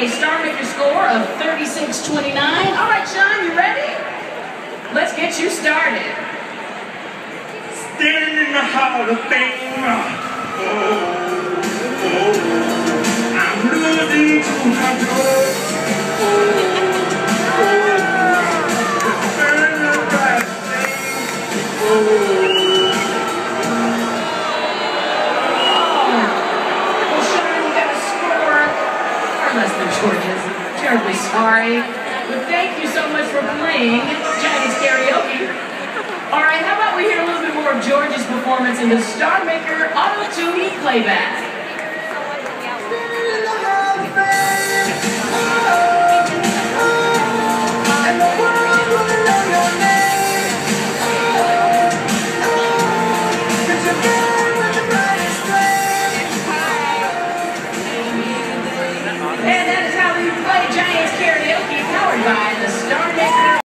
a Star Maker score of 36.29. All right, Sean, you ready? Let's get you started. Standing in the Hall of Fame. Oh, oh, oh. I'm losing control. Oh, Terribly sorry. But thank you so much for playing Karaoke. All right, how about we hear a little bit more of George's performance in the Star Maker Auto Tune playback? Karaoke, powered by the Star